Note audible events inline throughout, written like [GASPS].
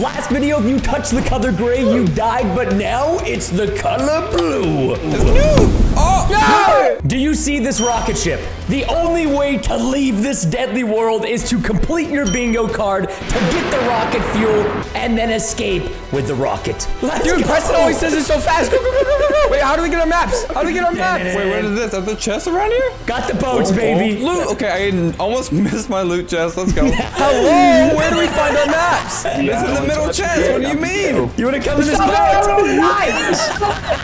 Last video, if you touched the color gray, you died, but now it's the color blue. It's. Oh, Do you see this rocket ship? The only way to leave this deadly world is to complete your bingo card to get the rocket fuel and then escape with the rocket. Let's Dude, go. Preston always says it so fast. Go, go, go, go, go. Wait, how do we get our maps? How do we get our maps? Wait, what is this? Are the chests around here? Got the boats, oh, oh. baby. Loot. Okay, I almost [LAUGHS] missed my loot chest. Let's go. [LAUGHS] Hello, where do we find our maps? [LAUGHS] It's in the middle chest. What do you mean? You wanna come to this boat?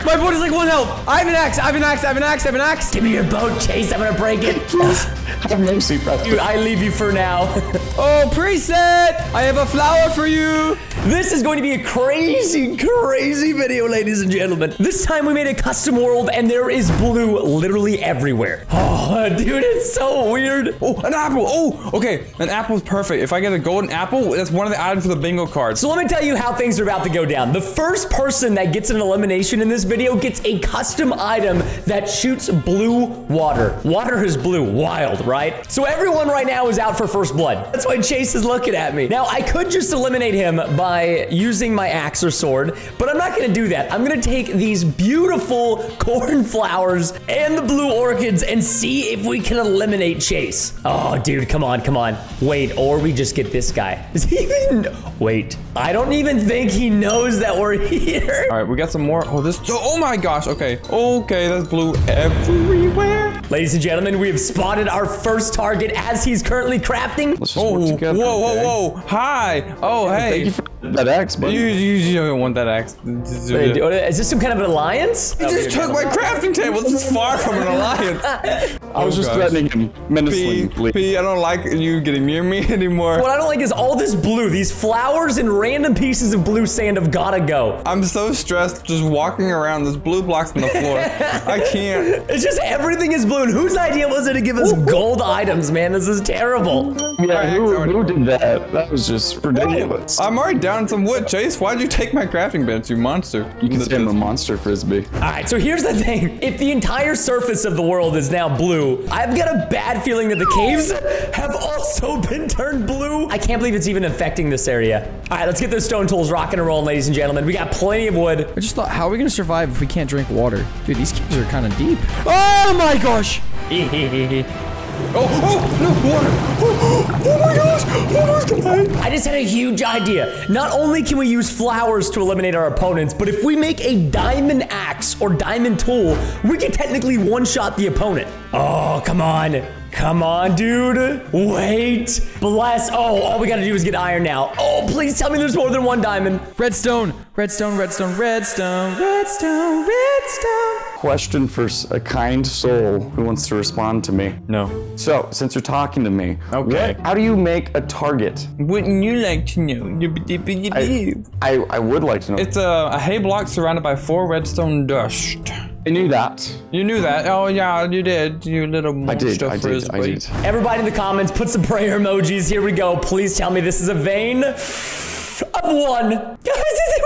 My boat is like one health. I have an axe. I have an axe. I have an axe. I have an axe. Give me your boat, Chase. I'm gonna break it. [LAUGHS] I Have mercy, Preston. Dude, I leave you for now. [LAUGHS] Oh, preset. I have a flower for you. This is going to be a crazy, crazy video, ladies and gentlemen. This time we made a custom world and there is blue literally everywhere. [LAUGHS] Oh, dude, it's so weird. Oh, an apple. Oh, okay. An apple's perfect. If I get a golden apple, that's one of the items for the bingo cards. So let me tell you how things are about to go down. The first person that gets an elimination in this video gets a custom item that shoots blue water. Water is blue, wild, right? So everyone right now is out for first blood. That's why Chase is looking at me. Now, I could just eliminate him by using my axe or sword, but I'm not gonna do that. I'm gonna take these beautiful [LAUGHS] cornflowers and the blue orchids and see if we can eliminate Chase. Oh, dude, come on, come on. Wait, or we just get this guy. Is he even... Wait, I don't even think he knows that we're [LAUGHS] here. All right, we got some more. Oh, this. Oh, oh my gosh. Okay. Okay, that's blue everywhere. Ladies and gentlemen, we have spotted our first target as he's currently crafting. Let's just Oh, work whoa, together. whoa, okay? whoa. Hi. Oh, hey. Thank you for that axe, buddy. You, you, you don't want that axe. Wait, dude, Is this some kind of an alliance? You just took my crafting table. This is far from an alliance. [LAUGHS] I was Oh, just gosh. threatening him P, menacingly. P, I don't like you getting near me [LAUGHS] anymore. What I don't like is all this blue. These flowers and random pieces of blue sand have gotta go. I'm so stressed just walking around. There's blue blocks on the floor. [LAUGHS] I can't. It's just everything is blue. And whose idea was it to give us gold items, man? This is terrible. Yeah, who, who did that? That was just ridiculous. I'm already down some wood. Chase, why'd you take my crafting bench, you monster? You can say I'm a monster frisbee. All right, so here's the thing. If the entire surface of the world is now blue, I've got a bad feeling that the caves have also [LAUGHS] been turned blue. I can't believe it's even affecting this area. All right, let's get those stone tools rocking and rolling, ladies and gentlemen. We got plenty of wood. I just thought, how are we gonna survive if we can't drink water? Dude, these caves are kind of deep. Oh my gosh! [LAUGHS] Oh, oh, no, water. Oh, oh my gosh. Oh Almost died. I just had a huge idea. Not only can we use flowers to eliminate our opponents, but if we make a diamond axe or diamond tool, we can technically one-shot the opponent. Oh, come on. Come on, dude. Wait. Bless. Oh, all we gotta do is get iron now. Oh, please tell me there's more than one diamond. Redstone, redstone, redstone, redstone, redstone, redstone. Question for a kind soul who wants to respond to me. No. So, since you're talking to me, Okay. what- how do you make a target? Wouldn't you like to know? I, I, I would like to know. It's a, a hay block surrounded by four redstone dust. I knew that. You knew that? Oh yeah, you did. You little monster I monster did. I did. I did. Everybody in the comments, put some prayer emojis. Here we go. Please tell me this is a vein of one. [LAUGHS] Guys, is it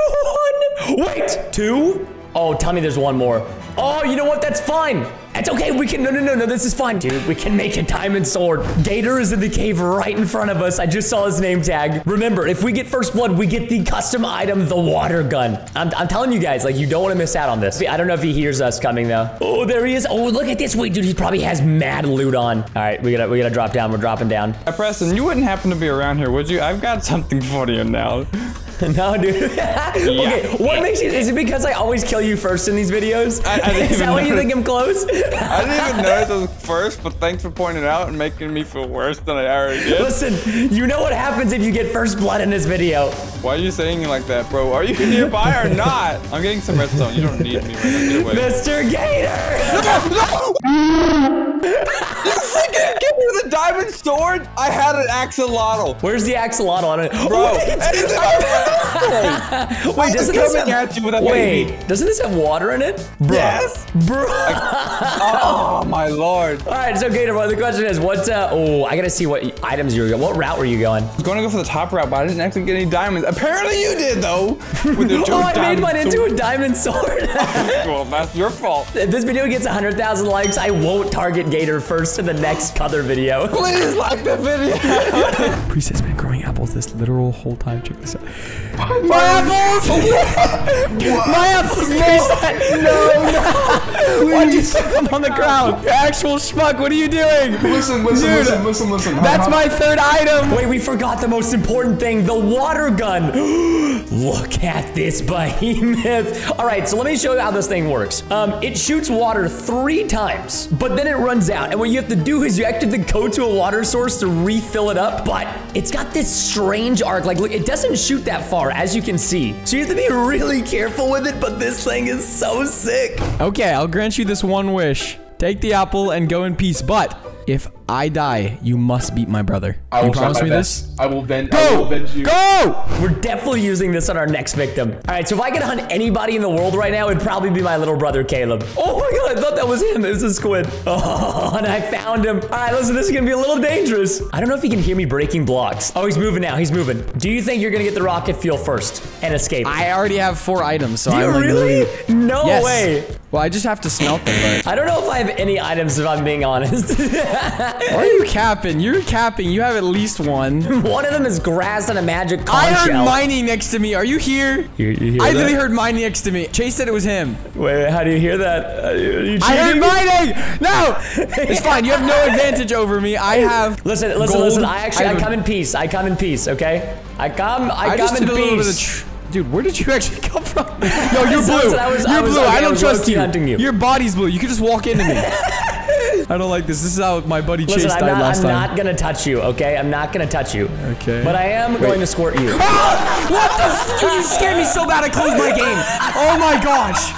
one? Wait, two? Oh, tell me there's one more. Oh, you know what? That's fine. That's okay. We can. No, no, no, no. This is fine, dude. We can make a diamond sword. Gator is in the cave right in front of us. I just saw his name tag. Remember, if we get first blood, we get the custom item, the water gun. I'm, I'm telling you guys, like, you don't want to miss out on this. I don't know if he hears us coming though. Oh, there he is. Oh, look at this. Wait, dude, he probably has mad loot on. All right, we gotta, we gotta drop down. We're dropping down. Uh, Preston, you wouldn't happen to be around here, would you? I've got something for you now. [LAUGHS] [LAUGHS] no, dude. okay, what makes you? Is it because I always kill you first in these videos? I- I didn't [LAUGHS] is that why you think I'm close? I didn't even notice it was [LAUGHS] first, but thanks for pointing it out and making me feel worse than I already did. Listen, you know what happens if you get first blood in this video. Why are you saying it like that, bro? Are you nearby or not? I'm getting some redstone. You don't need me right now. Get away. Mr. Gator! Me the diamond sword. I had an axolotl. Where's the axolotl on it? Bro, Wait, [LAUGHS] [LAUGHS] it's wait doesn't this have, at you with a wait, baby. doesn't this have water in it? Bruh. Yes. Bro. [LAUGHS] Oh my lord. All right, so Gator, the question is, what, uh, oh, I gotta see what items you were going. What route were you going? I was going to go for the top route, but I didn't actually get any diamonds. Apparently you did though. With your two Oh, I made mine into a diamond sword. Well, that's your fault. if this video gets 100,000 likes, I won't target Gator first in the next color video. Please like the video. Apples this literal whole time. Check this out. My apples! [LAUGHS] My apples! No, no, no! [LAUGHS] Why'd you set them on the ground? You actual schmuck, what are you doing? Listen, listen, Dude, listen, listen, listen. That's my third item! Wait, we forgot the most important thing, the water gun. [GASPS] Look at this behemoth. All right, so let me show you how this thing works. Um, it shoots water three times, but then it runs out. And what you have to do is you actually have to go to a water source to refill it up. But it's got this strange arc. Like, look, it doesn't shoot that far, as you can see. So you have to be really careful with it, but this thing is so sick. Okay, I'll grant you this one wish. Take the apple and go in peace, but if I die, you must beat my brother. I will you try promise my me best. this? I will vent. I will Go! you. Go! We're definitely using this on our next victim. All right, so if I could hunt anybody in the world right now, it'd probably be my little brother Caleb. Oh my god, I thought that was him. It was a squid. [LAUGHS] Oh, and I found him. All right, listen, this is gonna be a little dangerous. I don't know if he can hear me breaking blocks. Oh, he's moving now. He's moving. Do you think you're gonna get the rocket fuel first and escape? I already have four items, so Do you I'm like really? literally- No Yes. way. Well, I just have to smelt them, I don't know if I have any items, if I'm being honest. [LAUGHS] but why are you capping? You're capping. You have at least one. [LAUGHS] One of them is grass and a magic conch I heard shell. mining next to me. Are you here? You- you hear I that? literally heard mining next to me. Chase said it was him. Wait, wait, how do you hear that? Uh, are you I heard mining. No, it's [LAUGHS] fine. You have no advantage over me. I have. Listen, listen, gold. listen. I actually, I, have a- come in peace. I come in peace. Okay, I come, I, I come in a little peace. Dude, where did you actually [LAUGHS] come from? No, you're So- blue. so I was- you're I was- blue. okay, I I don't was trust you. hunting you. Your body's blue. You could just walk into me. I don't like this. This is how my buddy Chase Listen, I'm died not, last I'm time. not gonna touch you. Okay, I'm not gonna touch you. Okay. But I am going to squirt you. Ah! What the? F- Dude, you scared me so bad. I closed my game. Oh my gosh.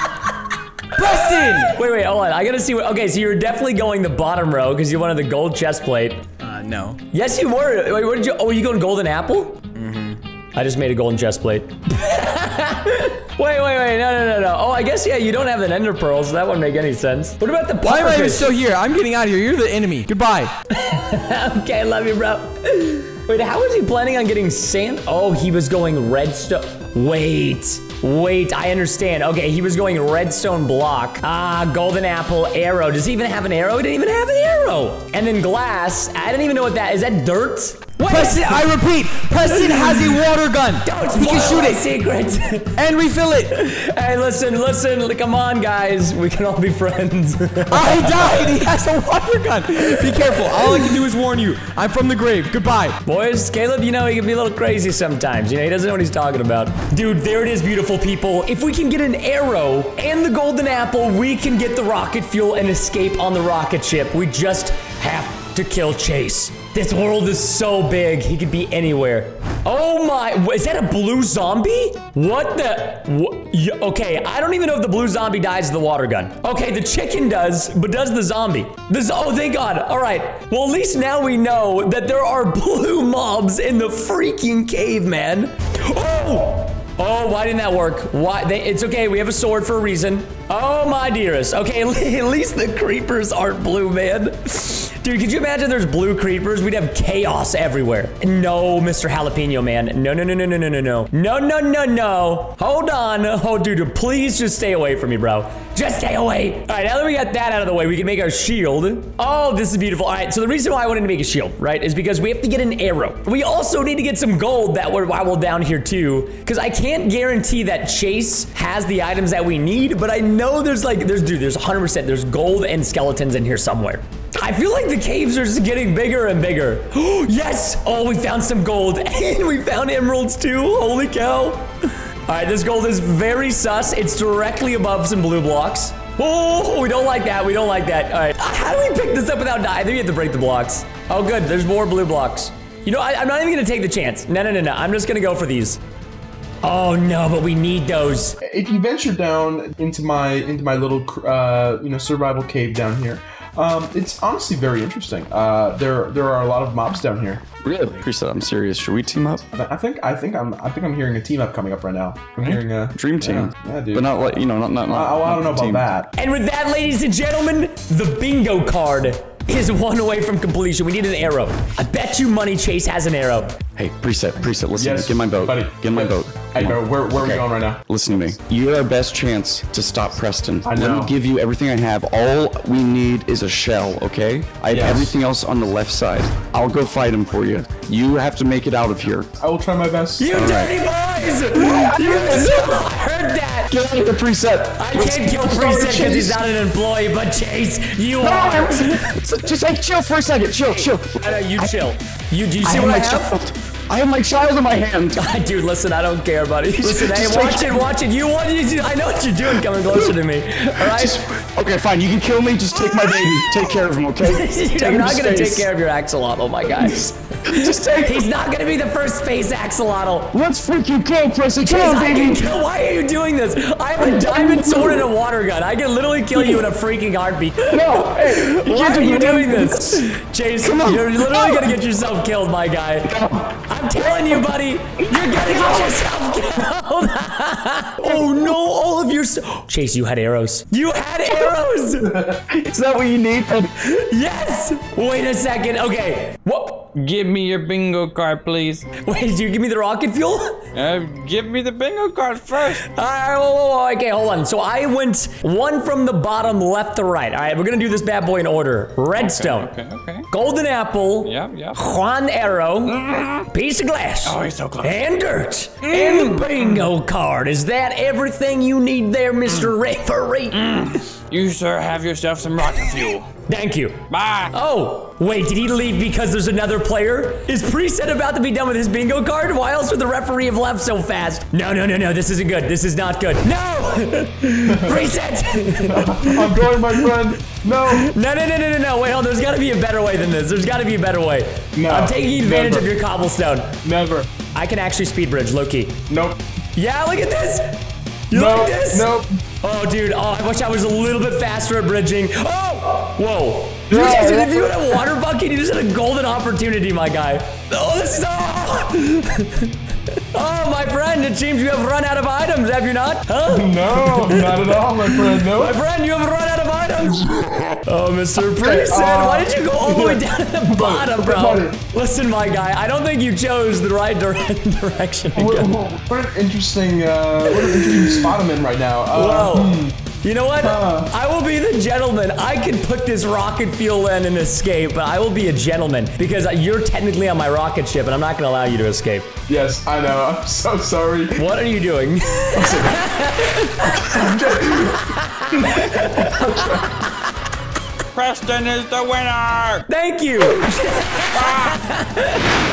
Preston. Wait, wait, hold on. I gotta see what. Okay, so you're definitely going the bottom row because you wanted the gold chest plate. Uh, no. Yes, you were. Wait, what did you? Oh, were you going golden apple? Mm-hmm. I just made a golden chest plate. [LAUGHS] [LAUGHS] wait, wait, wait. No, no, no, no. Oh, I guess yeah. You don't have an ender pearl, so that wouldn't make any sense. What about the Why am I even still here? I'm getting out of here. You're the enemy. Goodbye. [LAUGHS] Okay, I love you, bro. Wait, how was he planning on getting sand? Oh, he was going redstone. Wait, wait, I understand. Okay, he was going redstone block. Ah, golden apple, arrow. Does he even have an arrow? He didn't even have an arrow. And then glass. I didn't even know what that is. That dirt? Wait, Preston, I repeat, Preston has a water gun. don't he can shoot it secret. and refill it. hey, listen, listen. Come on, guys. We can all be friends. [LAUGHS] I died. He has a water gun. Be careful. All I can do is warn you. I'm from the grave. Goodbye. Boys, Caleb, you know, he can be a little crazy sometimes. You know, he doesn't know what he's talking about. Dude, there it is, beautiful people. If we can get an arrow and the golden apple, we can get the rocket fuel and escape on the rocket ship. We just have to kill Chase. This world is so big, he could be anywhere. Oh my, is that a blue zombie? What the? okay, I don't even know if the blue zombie dies of the water gun. Okay, the chicken does, but does the zombie? This, oh, thank God. All right, well, at least now we know that there are [LAUGHS] blue mobs in the freaking cave, man. Oh! Oh, why didn't that work? Why? They, it's okay. We have a sword for a reason. Oh, my dearest. Okay, [LAUGHS] at least the creepers aren't blue, man. [LAUGHS] Dude, could you imagine there's blue creepers? We'd have chaos everywhere. No, Mr. Jalapeno Man. No, no, no, no, no, no, no, no. No, no, no, no. Hold on. Oh, dude, please just stay away from me, bro. Just stay away. All right, now that we got that out of the way, we can make our shield. Oh, this is beautiful. All right, so the reason why I wanted to make a shield, right, is because we have to get an arrow. We also need to get some gold that we're while down here too, because I can't guarantee that Chase has the items that we need, but I know there's like, there's, dude, there's 100%, there's gold and skeletons in here somewhere. I feel like the caves are just getting bigger and bigger. [GASPS] yes! Oh, we found some gold [LAUGHS] and we found emeralds too. Holy cow. [LAUGHS] All right, this gold is very sus. It's directly above some blue blocks. Oh, we don't like that. We don't like that. All right, how do we pick this up without dying? I think we have to break the blocks. Oh, good. There's more blue blocks. You know, I, I'm not even gonna take the chance. No, no, no, no. I'm just gonna go for these. Oh no, but we need those. If you venture down into my into my little uh, you know survival cave down here, um, it's honestly very interesting. Uh, there there are a lot of mobs down here. Really? Preset, I'm serious. Should we team up? I think I think I'm I think I'm hearing a team up coming up right now. I'm hearing a Dream team. Yeah, yeah dude. But not like, you know, not, not, I, not I don't know about team. that. And with that, ladies and gentlemen, the bingo card is one away from completion. We need an arrow. I bet you money Chase has an arrow. Hey, preset, preset, listen, Yes, get in my boat. buddy. Get in my boat. Hey, bro, on. where, where are we going right now? Listen to me. You're our best chance to stop Preston. I Let know. me give you everything I have. All we need is a shell, okay? I have Yes. everything else on the left side. I'll go fight him for you. You have to make it out of here. I will try my best. You dirty boys! [LAUGHS] You heard that! Get out of the preset. I can't kill Preset because he's not an employee, but Chase, you are. Just like chill for a second. Chill, chill. I you chill. You do you see have what my I have? child. I have my child in my hand. [LAUGHS] Dude, listen, I don't care, buddy. Listen, hey, watch it, watch it. You want you? I know what you're doing. Coming closer to me. All right. Just, okay, fine. You can kill me. Just take my baby. Take care of him, okay? [LAUGHS] You're not gonna take care of your axolotl, Oh my guy. Just take. He's not gonna be the first space axolotl. Let's freaking kill Preston. Kill Chase, him, I can baby. kill. Why are you doing this? I have a diamond sword and a water gun. I can literally kill you in a freaking heartbeat. No, hey, Why are you doing this? Chase, Come on. you're literally No. gonna get yourself killed, my guy. I'm telling you, buddy, you're gonna get yourself killed. [LAUGHS] oh no, all of your Chase, you had arrows. You had arrows. [LAUGHS] Is that what you need? yes. Wait a second. Okay. What? Give me your bingo card, please. [LAUGHS] Wait, did you give me the rocket fuel? Uh, give me the bingo card first. [LAUGHS] All right, whoa, whoa, whoa, okay, hold on. So I went one from the bottom left to right. All right, we're gonna do this bad boy in order. Redstone, Okay, okay. golden apple, Yeah, yeah. Juan arrow, [LAUGHS] piece of glass, Oh, he's so close. and dirt, and the bingo card. Is that everything you need there, Mr. Referee? You, sir, have yourself some rocket fuel. Thank you. Bye. Oh, wait, did he leave because there's another player? Is Preset about to be done with his bingo card? Why else would the referee have left so fast? No, no, no, no, this isn't good. This is not good. No! [LAUGHS] Preset! [LAUGHS] I'm going, my friend. No. No, no, no, no, no, no. Wait, hold on. There's got to be a better way than this. There's got to be a better way. No, I'm taking advantage never. of your cobblestone. Never. I can actually speed bridge, low key. Nope. Yeah, look at this. You No. like this? Nope. Oh, dude. Oh, I wish I was a little bit faster at bridging. Oh! Whoa. You yeah. if you had a water bucket, you just had a golden opportunity, my guy. Oh, this is. Oh! [LAUGHS] oh, my friend, it seems you have run out of items, have you not? Huh? [LAUGHS] No, not at all, my friend. No. My friend, you have run out of items. Oh, Mr. Preset, uh, why did you go all the way [LAUGHS] down to the bottom, bro? Listen, my guy, I don't think you chose the right dire- [LAUGHS] direction. What, again. what- what an interesting, uh, what an interesting spot I'm in right now. Uh, Whoa. You know what? Huh. I will be the gentleman. I can put this rocket fuel in and escape, but I will be a gentleman because you're technically on my rocket ship and I'm not going to allow you to escape. Yes, I know. I'm so sorry. What are you doing? [LAUGHS] Preston is the winner. Thank you. Ah. [LAUGHS]